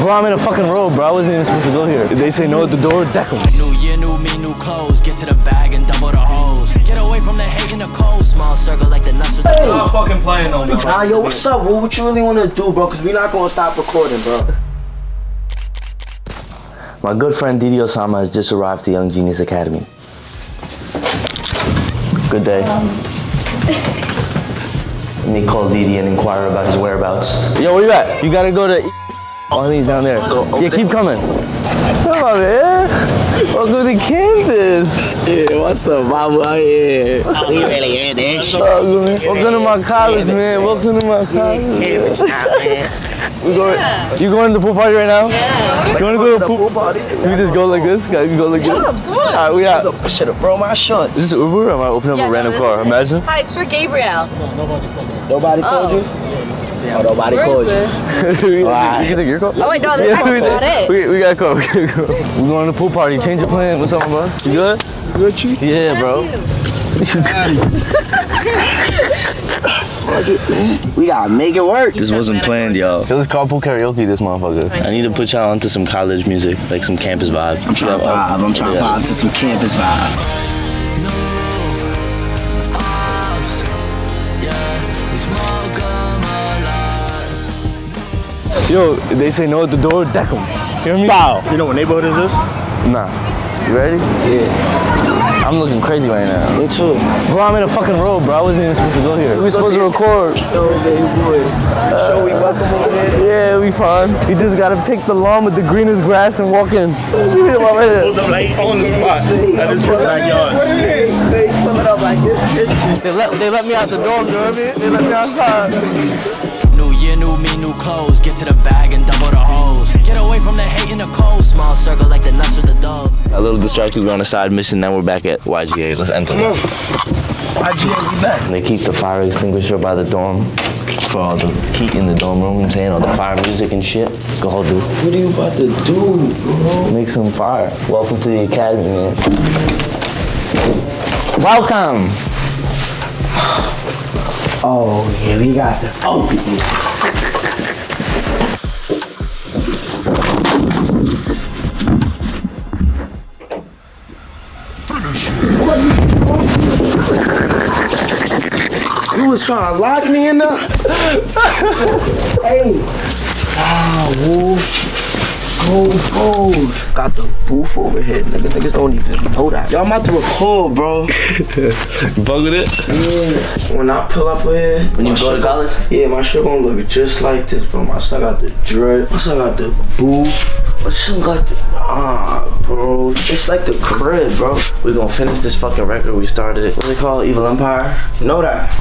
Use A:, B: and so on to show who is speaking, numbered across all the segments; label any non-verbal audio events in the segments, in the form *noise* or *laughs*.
A: Bro, I'm in a fucking road, bro. I wasn't even supposed to go here. They say no at the door, deck 'em.
B: New year, new me, new clothes. Get to the bag and double the hoes. Get away from the hate and the cold. Small circle like the nuts with the
A: Stop fucking playing on me.
C: Nah, yo, what's up? What, what you really want to do, bro? Because we not going to stop recording, bro.
A: My good friend DD Osama has just arrived to Young Genius Academy. Good day. *laughs* Let me call Didi and inquire about his whereabouts. Yo, where you at? You gotta go to. Oh, I think he's down there. yeah, keep coming. What's up, man? Welcome to campus.
C: Yeah, what's up, Mama? Yeah. Oh, we really in this shit.
A: Welcome, man. Welcome to my college, man. Welcome to my college. man. We going, You going to the pool party right now? Yeah. You want to go to the pool
C: party?
A: Can we just go like this? Can we go like this?
D: come on.
A: All right, we out.
C: I should have brought my shorts.
A: Is this Uber? Or am I opening up
D: Yeah,
A: a
D: no,
A: random
D: this
A: car? Imagine.
D: Hi, it's for Gabriel.
C: Nobody called
D: Oh.
C: you? Oh, nobody
D: Where
C: called you.
D: it? *laughs*
A: we,
C: Why?
A: we can take your call.
D: Oh wait, no, that's
A: we,
D: not it.
A: we, we gotta. *laughs* We gotta go. We going to the pool party. Change your plan. What's up, bro? You good?
C: You good, Chief?
A: Yeah, bro.
C: Fuck it, man. We got to make it work.
A: This wasn't planned, y'all. It was carpool karaoke. This motherfucker. I need to put y'all onto some college music, like some campus vibe.
C: I'm trying to vibe. I'm trying to vibe to some campus vibe.
A: Yo, they say no at the door. Deck 'em. Hear me? Bow.
C: You know what neighborhood is this?
A: Nah. You ready?
C: Yeah.
A: I'm looking crazy right now.
C: Me too.
A: Bro, I'm in a fucking road, bro. I wasn't even supposed to go here. We were supposed to record.
C: Yo, baby boy. Show we welcome over here.
A: Yeah, we fine. You just gotta pick the lawn with the greenest grass and walk in. See me right here.
C: on the spot. That is his backyard. They coming up like this.
A: They let, they let me out the dorm, you heard me? They let me outside.
B: New new me, new clothes. Get to the bag and double the hoes. Get away from the hate and the cold. Small circle like the nuts with the dough.
A: A little distracted, we're on a side mission, now we're back at YGA. Let's enter.
C: YGA, we back.
A: And they keep the fire extinguisher by the dorm for all the heat in the dorm room, you I'm saying? All the fire music and shit. Go hold this.
C: What are you about to do, bro?
A: Make some fire. Welcome to the academy, man. Welcome!
C: Oh, yeah, we got the open. You was trying to lock me in there? hey. Wow, wolf. Cold, cold. Got the booth over here, nigga. Niggas don't even know that. Y'all about to record, bro. *laughs*
A: Fuck with it?
C: Yeah. When I pull up here.
A: When you go to
C: shit-
A: college?
C: Yeah, my shit gonna look just like this, bro. My son got the drip. My son got the booth. My son got the. Ah, bro. It's like the crib, bro.
A: We're gonna finish this fucking record we started. What's it called? Evil Empire?
C: Know that.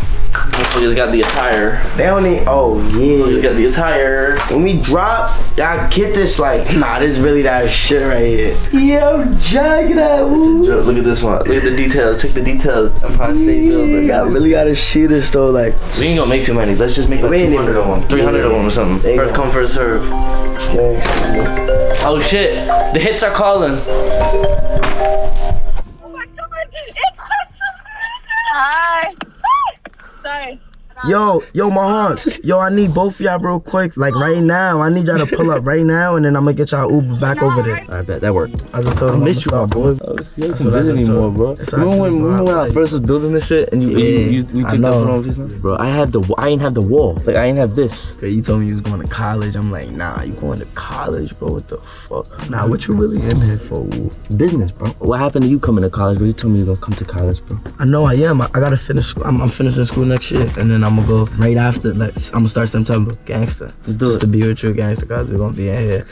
A: Motherfuckers got the attire.
C: They don't need. Oh,
A: We
C: yeah.
A: got the attire.
C: When we drop, y'all get this, like, nah, this really that shit right here. Yo, jack that, woo.
A: Look at this one. Look at the details. Check the details. Empire State Building.
C: I really gotta see this though, like.
A: We ain't gonna make too many. Let's just make like
C: We ain't
A: 200 of them, 300 of
C: yeah.
A: them or something.
C: There
A: First
C: go.
A: come, first serve.
C: Okay.
A: Oh shit! The hits are calling.
D: Hi.
C: Yo, yo, my heart. Yo, I need both of y'all real quick. Like right now. I need y'all to pull up right now and then I'm gonna get y'all Uber back over there.
A: I bet that worked.
C: I just told him.
A: Miss you, my boy. Oh, you
C: I just
A: anymore, bro.
C: I
A: Remember when,
C: bro.
A: remember when I first was building this shit and you, you,
C: Yeah,
A: you, we
C: I
A: took that
C: know.
A: photo on Bro, I had the I didn't have the wall. Like I didn't have this.
C: Okay, you told me you was going to college. I'm like, nah, you going to college, bro? What the fuck? Nah, what you really in here for?
A: Business, bro. What happened to you coming to college, bro? You told me you gonna come to college, bro.
C: I know I am. I, I gotta finish. School. I'm, I'm finishing school next year, and then I'm gonna go right after. Like, I'm gonna start September. Gangster.
A: Let's do
C: Just
A: it.
C: to be with you, gangster, guys. We're gonna be in here.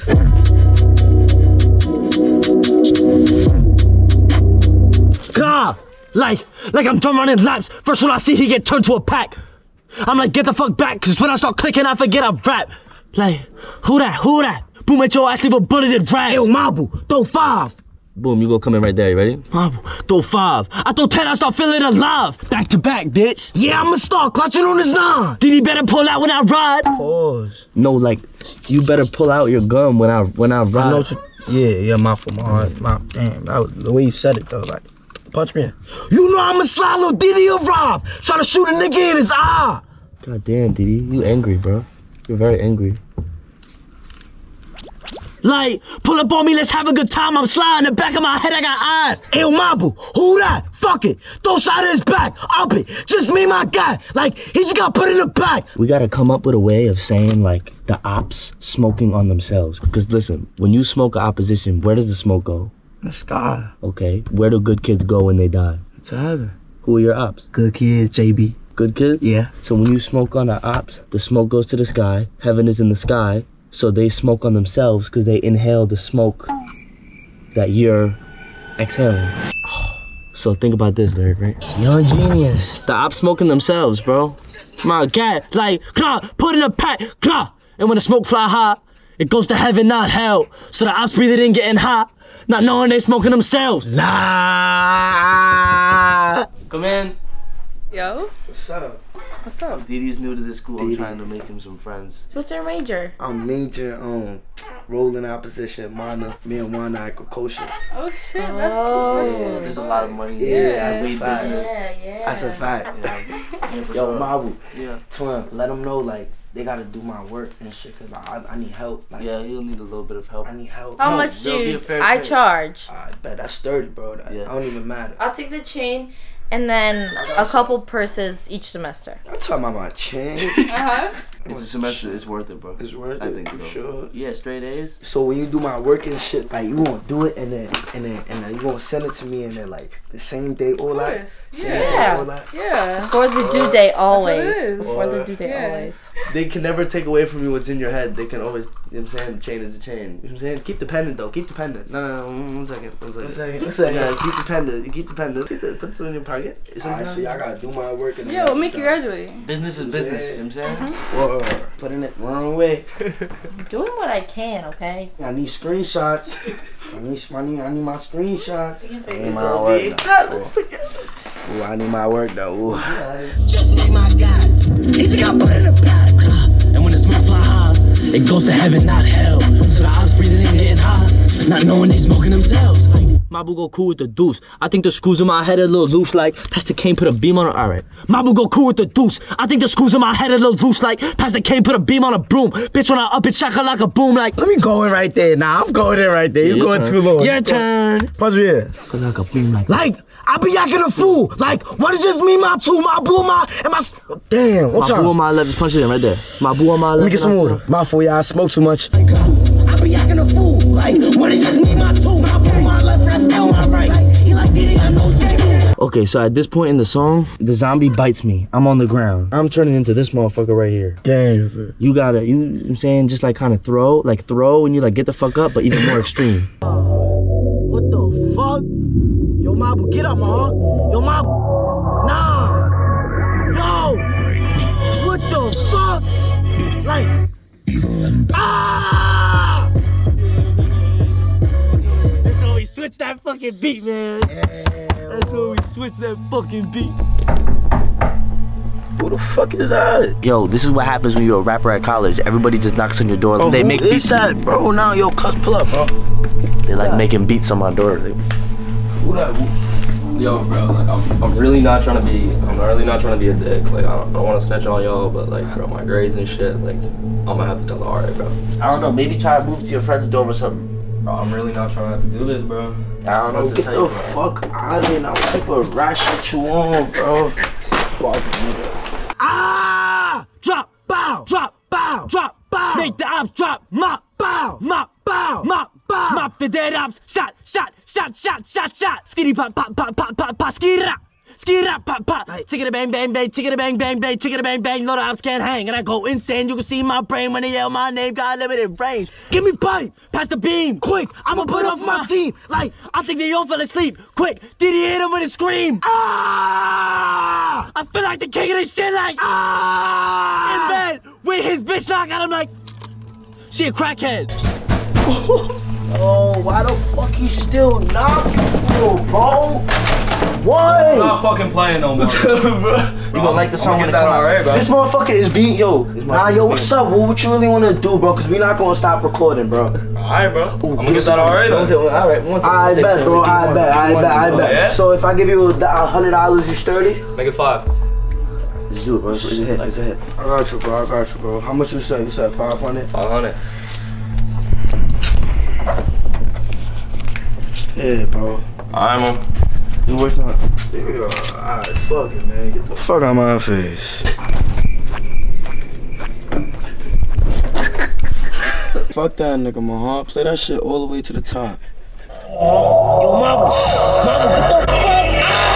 E: God, like, like I'm done running laps. First one I see, he get turned to a pack. I'm like, get the fuck back, cause when I start clicking, I forget I rap. Like, who that? Who that? Boom at your ass, leave a bulleted rap.
C: Yo, Mabu, throw five.
A: Boom, you go come in right there. You ready?
E: Throw five. I throw ten, I start feeling alive. Back to back, bitch.
C: Yeah, I'ma start clutching on his nine.
E: Did he better pull out when I ride?
C: Pause.
A: No, like you better pull out your gun when I when I ride.
C: I know what you. Yeah, yeah, my fault, my heart. My, damn, that was the way you said it though. Like, punch me in. You know I'm a slide little Diddy or Rob. Try to shoot a nigga in his eye.
A: God damn, DD, you angry, bro. You're very angry.
E: Like, pull up on me, let's have a good time. I'm sliding the back of my head, I got eyes.
C: Yo, Mabu, who that? Fuck it. Throw shot in his back. Up it. Just me, my guy. Like, he just got put in the back.
A: We gotta come up with a way of saying like the ops smoking on themselves. Because listen, when you smoke a opposition, where does the smoke go?
C: The sky.
A: Okay, where do good kids go when they die?
C: It's heaven.
A: Who are your ops?
C: Good kids, JB.
A: Good kids?
C: Yeah.
A: So when you smoke on the ops, the smoke goes to the sky. Heaven is in the sky. So they smoke on themselves because they inhale the smoke that you're exhaling. *sighs* So think about this lyric, right?
C: Young genius.
A: The ops smoking themselves, bro.
E: My God, like, claw, put in a pack, claw. And when the smoke fly high, it goes to heaven, not hell. So the ops breathe it in, getting hot, not knowing they smoking themselves.
C: Nah.
A: Come in.
D: Yo,
C: What's up?
D: What's up?
A: DD's new to this school. I'm trying to make him some friends.
D: What's your major?
C: I'm major um rolling opposition, mana, marijuana, agriculture.
D: Oh shit, that's
A: Yeah, there's a lot of money.
C: Yeah,
A: in
C: that's a fact.
A: business.
D: yeah. yeah.
C: That's a fact.
A: Yeah.
C: Yo, Mabu,
A: Yeah.
C: twin, let them know like they gotta do my work and shit, cause I, I need help. Like,
A: Yeah, he'll need a little bit of help.
C: I need help.
D: How
C: No,
D: much do you, I charge?
C: I bet that's sturdy, bro. That,
A: Yeah.
C: I don't even matter.
D: I'll take the chain and then a couple purses each semester.
C: I'm talking about my chain.
D: Uh-huh.
A: It's a semester. It's worth it, bro.
C: It's worth
A: I
C: it.
A: I think
C: you
A: so.
C: sure?
A: Yeah, straight A's.
C: So when you do my work and shit, like you gonna do it and then and then and then you gonna send it to me and then like the same day all that.
F: course. Yeah.
C: day,
D: Yeah.
C: all that.
F: Yeah.
D: Before the due date, always.
F: is.
D: Before the due date,
F: Yeah.
D: always.
A: They can never take away from you what's in your head. They can always, you know what I'm saying? The Chain is a chain. You know what I'm saying? Keep the pendant though. Keep the pendant. No, no, no. One second. One second.
C: One second, one second.
A: Yeah, keep the pendant. You keep the pendant. Keep the, put some in your pocket.
C: Alright, see, I gotta do my work and then
F: Yeah, what make you graduate?
A: Business is business. You know what I'm saying? Mm-hmm.
C: Or putting it the wrong way. *laughs*
D: Doing what I can, okay?
C: I need screenshots. I need I need, I need my screenshots. I need my work. though. Ooh, I need my work though. Ooh.
E: Just me, my guy. He just got put in a pack. And when the smoke fly high, it goes to heaven, not hell. So the ops breathing in, getting high, not knowing they smoking themselves. Like, Mabu go cool with the deuce. I think the screws in my head are a little loose, like Pastor Kane put a beam on it. Alright. Mabu go cool with the deuce. I think the screws in my head are a little loose, like Pastor Kane put a beam on a broom. Bitch, when I up it, shaka like a boom, like.
C: Let me go in right there. Nah, I'm going in right there. You
A: your
C: going
A: turn.
C: too long.
E: Your turn.
C: Punch me in.
A: Like a boom like
C: Like, I be acting a fool. Like, what is just me, my two, my boo, my, and my. Damn, what's
A: My boo on my left is punching in right there. My boo on my left.
C: Let me get some water. My fault, y'all. I smoke too much.
E: I be acting a fool. Like, when it's just me,
A: Okay, so at this point in the song, the zombie bites me. I'm on the ground. I'm turning into this motherfucker right here.
C: Damn.
A: You gotta, you, know what I'm saying, just like kind of throw, like throw and you like get the fuck up, but even more extreme. *laughs*
C: What the fuck? Yo, Mabu, get up, my heart. Yo, Mabu. Nah. Yo. What the fuck? Like. Ah!
E: Switch that fucking beat, man. That's when we switch that fucking beat.
C: Who the fuck is that?
A: Yo, this is what happens when you're a rapper at college. Everybody just knocks on your door. they
C: Who
A: make
C: is
A: beats.
C: that, bro? Now, yo, cuss, pull up, bro.
A: They like making beats on my door. They-
C: Who that? Who?
G: Yo, bro, like I'm, I'm really not trying to be, I'm really not trying to be a dick. Like I don't, don't want to snitch on y'all, but like, bro, my grades and shit, like I'm gonna have to tell the RA, bro.
A: I don't know. Maybe try to move to your friend's dorm or something.
G: Bro, I'm really not trying to to do this, bro.
A: I don't know
C: Bro,
A: what to
C: get
A: tell
C: the
A: you, bro.
C: fuck out of here now. What type of rash shit you on, bro? Fuck, nigga. Ah!
E: Drop,
C: Bow!
E: drop,
C: Bow!
E: drop,
C: Bow!
E: Make the ops drop, mop,
C: Bow!
E: mop,
C: Bow!
E: mop,
C: Bow!
E: mop the dead ops. Shot, shot, shot, shot, shot, shot. Skitty pop, pop, pop, pop, pop, pop, skitty Skitty pop, pop. Chickity bang, bang, bang, chickity bang, bang, bang, chickity bang, bang. No, the ops can't hang. And I go insane. You can see my brain when they yell my name. Got limited range.
C: Give me pipe!
E: Pass the beam.
C: Quick! I'ma put off my team! Like,
E: I think they all fell asleep. Quick, DD hit him with a scream?
C: ah!
E: I feel like the king of this shit, like in
C: Ah!
E: bed with his bitch knock at him, like she a crackhead. *laughs*
C: Oh, why the fuck he still knock you bro? Why?
G: I'm not fucking playing no more. bro. *laughs*
A: You gonna like the song when it
G: that
A: come out?
G: RA, bro.
C: This motherfucker is beat, yo. Nah, yo, what's up? What, what you really wanna do, bro? Cause we not gonna stop recording, bro.
G: Alright, bro. I'm gonna
C: give
G: get that RA though.
A: All right, one second.
C: I bet, bro. I bet. I bet. I bet. So if I give you a hundred dollars, you sturdy?
G: Make it five.
A: Let's do it, bro. It's a hit. It's a hit.
C: I got you, bro. I got you, bro. How much you said? You said five hundred.
G: Five hundred.
C: Yeah, bro.
H: Alright, man. You work something.
C: Yeah, alright, fuck it, man. Get the fuck out my face. fuck that nigga, my heart. Play that shit all the way to the top. Yo, mama, mama, get the fuck out!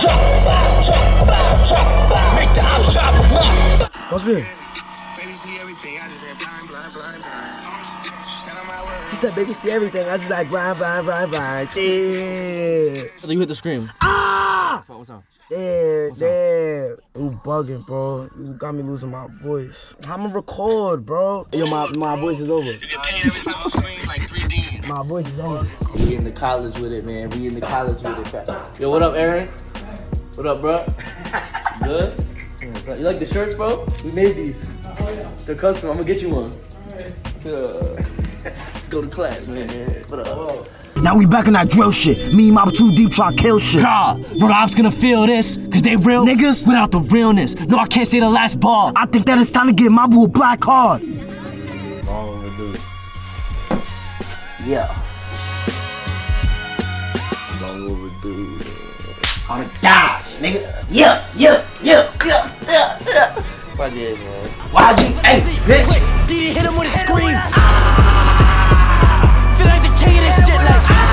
C: Chop, bow, chop, bow, chop. Make the house chop. What's good? He said, baby, see everything. I just like grind, grind, grind, grind. Yeah.
A: So you hit the scream.
C: Ah!
A: Fuck, What's up?
C: Damn, damn. You bugging, bro. You got me losing my voice. I'ma record, bro. Yo, my, my voice is over. My voice is over.
A: We in the college with it, man. We in the college with it. fam. Yo, what up, Aaron? What up, bro? *laughs* Good? You like the shirts, bro? We made these. They're custom. I'm gonna get you one. Yeah. Let's go to class, man. What up?
C: Now we back in that drill shit. Me and Mob too deep try to kill shit.
A: God, bro, ops gonna feel this, cause they real
C: Niggas?
A: without the realness. No, I can't say the last bar.
C: I think that it's time to get Mabu a black card.
H: Long overdue.
C: Yeah.
H: Long overdue.
C: On the dash, nigga. Yeah, yeah, yeah, yeah, yeah, yeah.
A: Fuck yeah, man.
C: YG, hey, bitch like